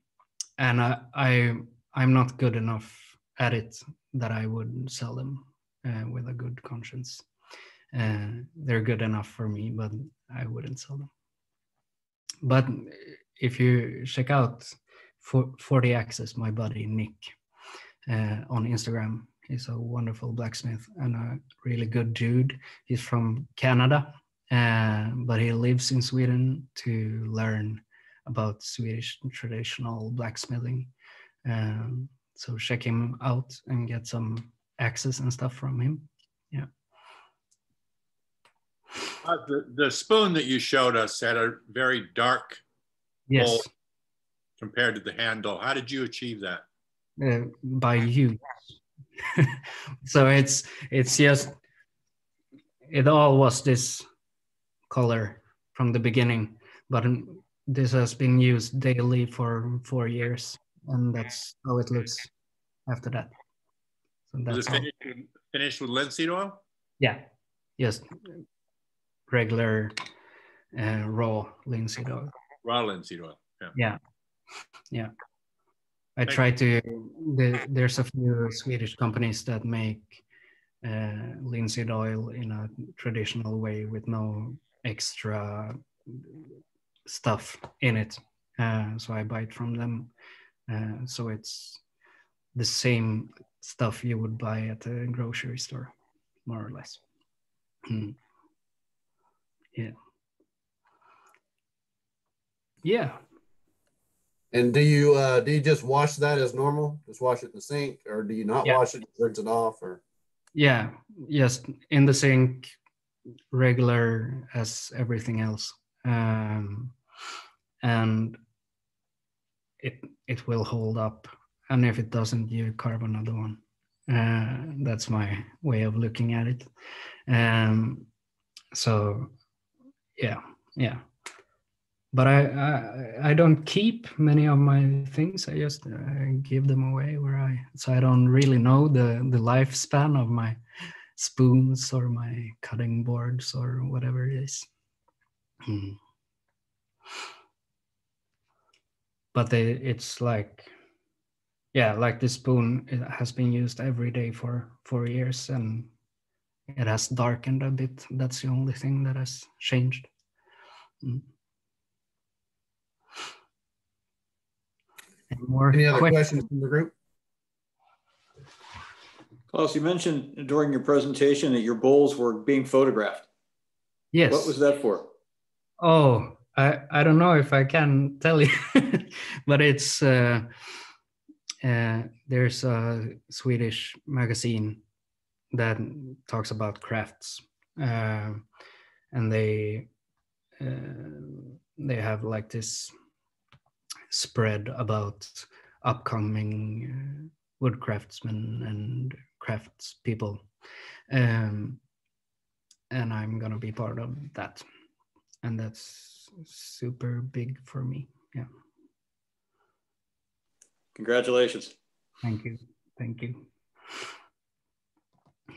and I, I I'm not good enough at it that I would sell them uh, with a good conscience. Uh, they're good enough for me, but I wouldn't sell them. But if you check out for 40 Axes, my buddy Nick uh, on Instagram, he's a wonderful blacksmith and a really good dude. He's from Canada, uh, but he lives in Sweden to learn about Swedish traditional blacksmithing. Um, so check him out and get some access and stuff from him. Yeah. Uh, the, the spoon that you showed us had a very dark Yes. compared to the handle. How did you achieve that? uh, by you. so it's it's just it all was this color from the beginning, but this has been used daily for four years, and that's how it looks after that. So that's it finished, with- finished with linseed oil? Yeah, just regular uh, raw linseed oil. Raw linseed oil. Yeah. Yeah, yeah. I try to. The, there's a few Swedish companies that make uh, linseed oil in a traditional way with no extra stuff in it. Uh, so I buy it from them. Uh, so it's the same stuff you would buy at a grocery store, more or less. Hmm. Yeah. Yeah. And do you uh, do you just wash that as normal? Just wash it in the sink, or do you not Yeah. wash it, rinse it off, or Yeah, yes, in the sink regular as everything else. Um, and it it will hold up. And if it doesn't, you carve another one. Uh, that's my way of looking at it. Um, so yeah, yeah. But I, I I don't keep many of my things. I just uh, give them away where I so I don't really know the the lifespan of my spoons or my cutting boards or whatever it is. Mm. But they, it's like, yeah, like the spoon it has been used every day for four years and it has darkened a bit. That's the only thing that has changed. Mm. Any more Any other questions? questions from the group? Claes, you mentioned during your presentation that your bowls were being photographed. Yes. What was that for? Oh, I, I don't know if I can tell you, but it's uh, uh, there's a Swedish magazine that talks about crafts, uh, and they uh, they have like this spread about upcoming uh, wood craftsmen and crafts people, um, and I'm gonna be part of that, and that's super big for me. Yeah. Congratulations. Thank you. Thank you.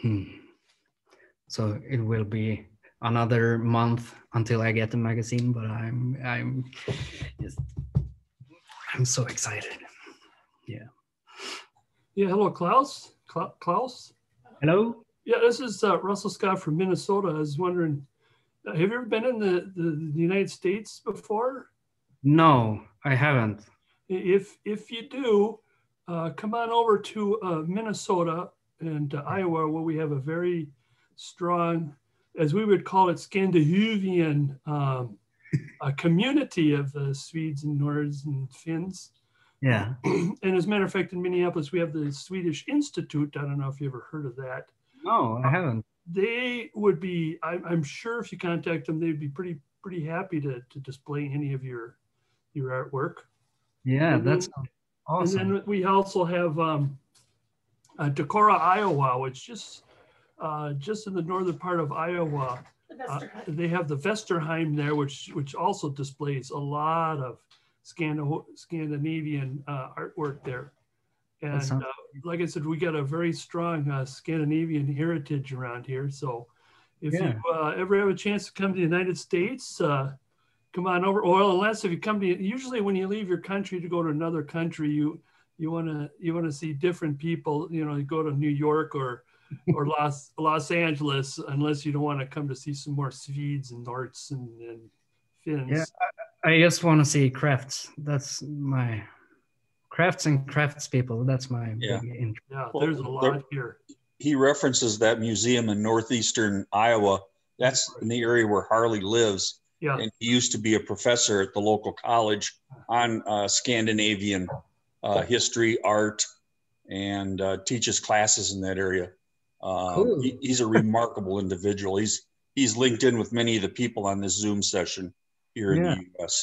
Hmm. So it will be another month until I get the magazine, but I'm I'm just I'm so excited. Yeah. Yeah, hello, Claes. Kla- Claes. Hello. Yeah, this is uh, Russell Scott from Minnesota. I was wondering, uh, have you ever been in the, the, the United States before? No, I haven't. If if you do, uh, come on over to uh, Minnesota and uh, Iowa, where we have a very strong, as we would call it, Scandinavian um, a community of uh, Swedes and Nords and Finns. Yeah. and as a matter of fact, in Minneapolis, we have the Swedish Institute. I don't know if you ever heard of that. No, I haven't. They would be, I, I'm sure if you contact them, they'd be pretty pretty happy to, to display any of your your artwork. Yeah, And then- that's awesome. And then we also have um, uh, Decorah, Iowa, which just uh, just in the northern part of Iowa. Uh, they have the Vesterheim there, which which also displays a lot of Scandi- Scandinavian uh, artwork there. And sounds uh, like I said, we got a very strong uh, Scandinavian heritage around here. So if Yeah. you uh, ever have a chance to come to the United States, uh, come on over. Well, unless if you come to usually when you leave your country to go to another country, you you want to you want to see different people. You know, you go to New York or or Los Los Angeles, unless you don't want to come to see some more Swedes and Norts and, and Finns. Yeah, I, I just want to see crafts. That's my crafts and crafts people. That's my Yeah. big interest. Yeah, Well, there's a lot there- here. He references that museum in northeastern Iowa. That's in the area where Harley lives. Yeah. And he used to be a professor at the local college on uh, Scandinavian uh, history, art, and uh, teaches classes in that area. Um, Cool. he- he's a remarkable individual. He's he's linked in with many of the people on this Zoom session here in Yeah. the U.S.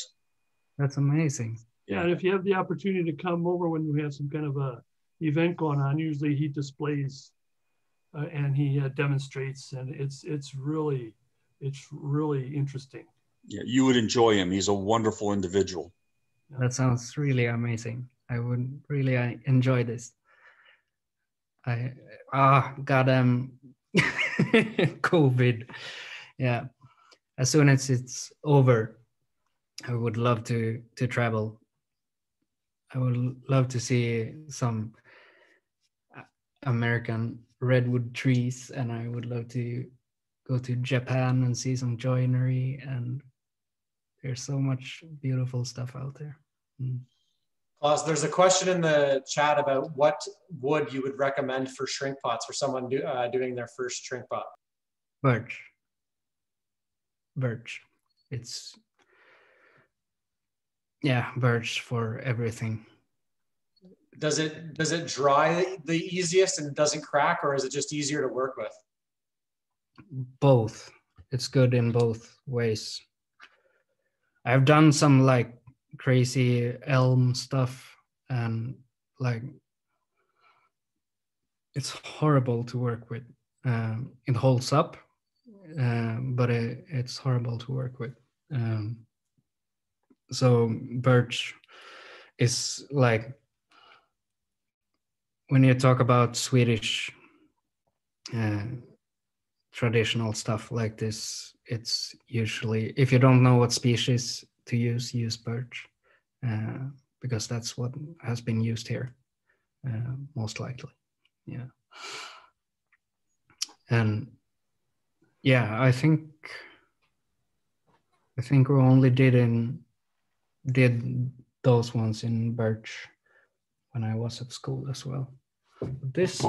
That's amazing. Yeah, and if you have the opportunity to come over when we have some kind of a event going on, usually he displays uh, and he uh, demonstrates, and it's it's really it's really interesting. Yeah, you would enjoy him. He's a wonderful individual. That sounds really amazing. I would really uh, enjoy this. I ah goddamn COVID. Yeah. As soon as it's over, I would love to to travel. I would love to see some uh, American redwood trees, and I would love to go to Japan and see some joinery. And there's so much beautiful stuff out there. Mm. Claes, there's a question in the chat about what wood you would recommend for shrink pots for someone do, uh, doing their first shrink pot. Birch. Birch. It's yeah, birch for everything. Does it does it dry the easiest and doesn't crack, or is it just easier to work with? Both. it's good in both ways. I've done some like crazy elm stuff and like it's horrible to work with. Um, it holds up, um, but it, it's horrible to work with. Um, so birch is like when you talk about Swedish uh, traditional stuff like this, it's usually if you don't know what species to use, use birch uh, because that's what has been used here uh, most likely. Yeah, and yeah, I think I think we only did in did those ones in birch when I was at school as well. This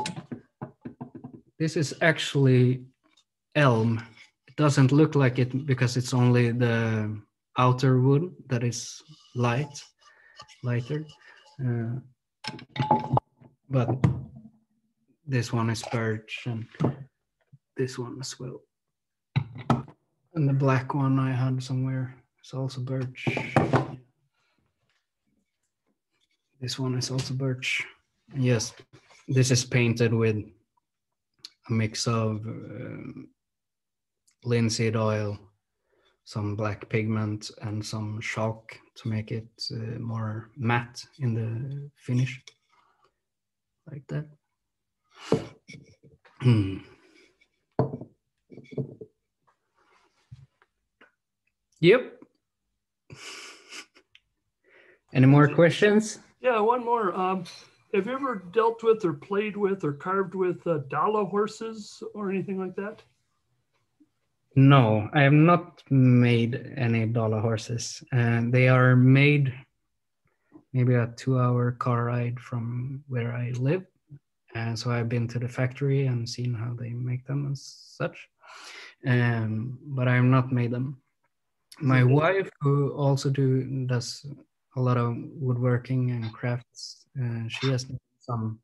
this is actually elm. It doesn't look like it because it's only the outer wood that is light, lighter. Uh, but this one is birch and this one as well. And the black one I had somewhere is also birch. This one is also birch. Yes, this is painted with a mix of um, linseed oil, some black pigment, and some chalk to make it uh, more matte in the finish, like that. Hmm. Yep. Any more questions? Yeah, one more. Um, have you ever dealt with or played with or carved with uh, Dala horses or anything like that? No, I have not made any Dala horses. And they are made maybe a two hour car ride from where I live. And so I've been to the factory and seen how they make them and such. Um, but I have not made them. My wife, who also do does a lot of woodworking and crafts, uh, she has some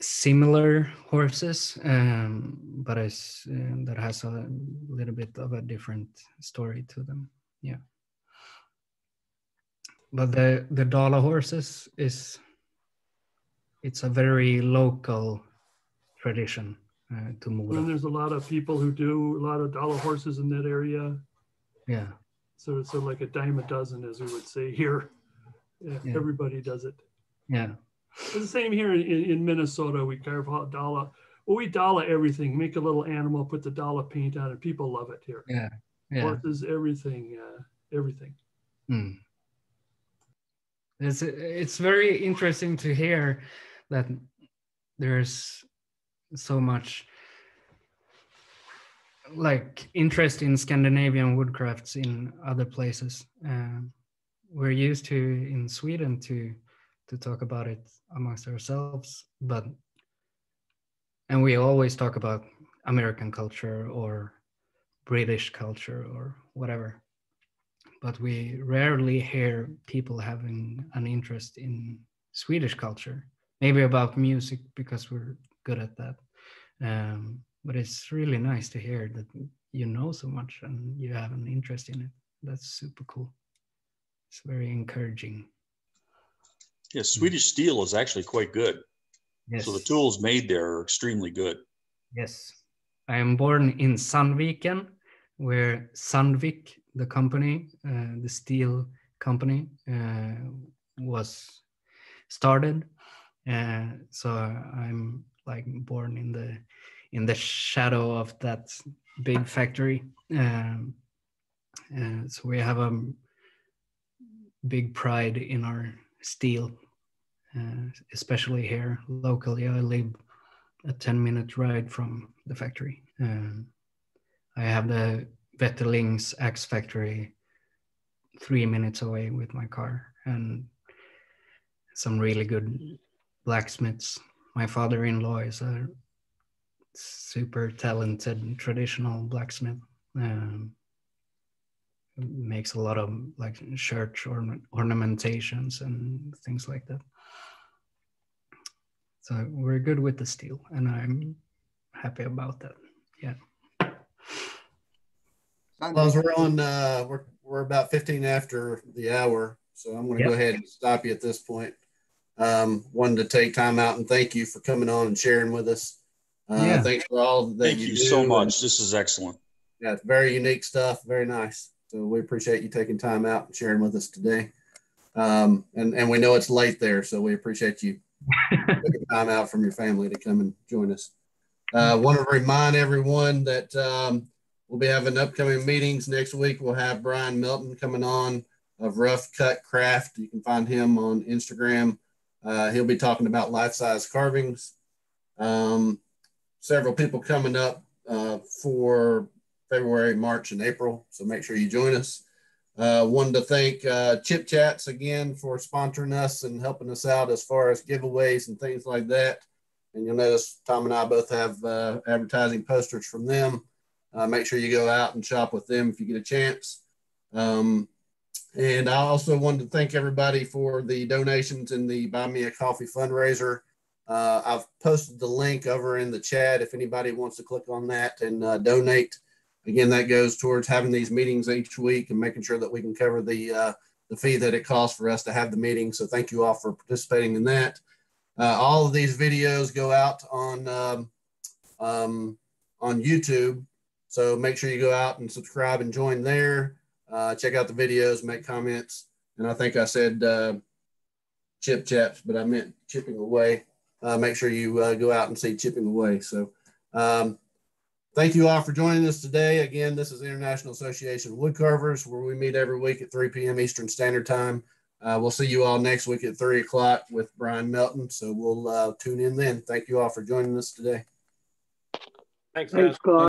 similar horses, um, but it's, uh, that has a little bit of a different story to them. Yeah. But the the Dala horses is it's a very local tradition uh, to move. And there's a lot of people who do a lot of Dala horses in that area. Yeah. So of like a dime a dozen, as we would say here. Yeah, Yeah. Everybody does it. Yeah. It's the same here in, in, in Minnesota. We carve out Dala. Well, we Dala everything. Make a little animal, put the Dala paint on it. People love it here. Yeah. Yeah. Horses, everything, uh, everything. Hmm. It's it's very interesting to hear that there's so much like interest in Scandinavian woodcrafts in other places. Um, we're used to in Sweden to to talk about it amongst ourselves, but and we always talk about American culture or British culture or whatever. But we rarely hear people having an interest in Swedish culture. Maybe about music because we're good at that. Um, but it's really nice to hear that you know so much and you have an interest in it. That's super cool. It's very encouraging. Yeah, Swedish steel is actually quite good. Yes. So the tools made there are extremely good. Yes. I am born in Sandviken, where Sandvik, the company, uh, the steel company, uh, was started. Uh, so I'm like born in the in the shadow of that big factory. Um, uh, so we have a big pride in our steel, uh, especially here locally. I live a 10 minute ride from the factory. Um, I have the Wetterlings axe factory three minutes away with my car and some really good blacksmiths. My father in law is a super talented traditional blacksmith. Um, makes a lot of like church orna- ornamentations and things like that. So we're good with the steel, and I'm happy about that. Yeah. Kind Well, we're on, uh, we're, we're about 15 after the hour, so I'm going to go ahead and stop you at this point. Um, wanted to take time out and thank you for coming on and sharing with us. Uh, Yeah. Thanks for all that Thank you, you do so and- much. This is excellent. Yeah, very unique stuff. Very nice. So we appreciate you taking time out and sharing with us today. Um, and, and we know it's late there, so we appreciate you taking time out from your family to come and join us. Uh, want to remind everyone that um, we'll be having upcoming meetings next week. We'll have Brian Melton coming on of Rough Cut Craft. You can find him on Instagram. Uh, he'll be talking about life size carvings. Um, several people coming up uh, for February, March, and April. So make sure you join us. Uh, wanted to thank uh, Chip Chats again for sponsoring us and helping us out as far as giveaways and things like that. And you'll notice Tom and I both have uh, advertising posters from them. Uh, make sure you go out and shop with them if you get a chance. Um, and I also wanted to thank everybody for the donations in the Buy Me a Coffee fundraiser. Uh, I've posted the link over in the chat if anybody wants to click on that and uh, donate. Again, that goes towards having these meetings each week and making sure that we can cover the uh, the fee that it costs for us to have the meeting. So thank you all for participating in that. Uh, all of these videos go out on um, um, on YouTube. So make sure you go out and subscribe and join there. Uh, check out the videos, make comments. And I think I said uh, Chip Chats, but I meant chipping away. Uh, make sure you uh, go out and see chipping away. So um, thank you all for joining us today. Again, this is International Association of Woodcarvers, where we meet every week at 3 p.m. Eastern Standard Time. Uh, we'll see you all next week at 3 o'clock with Brian Melton. So we'll uh, tune in then. Thank you all for joining us today. Thanks, Thanks, Claude.